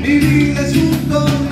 Mi vida es un tormento.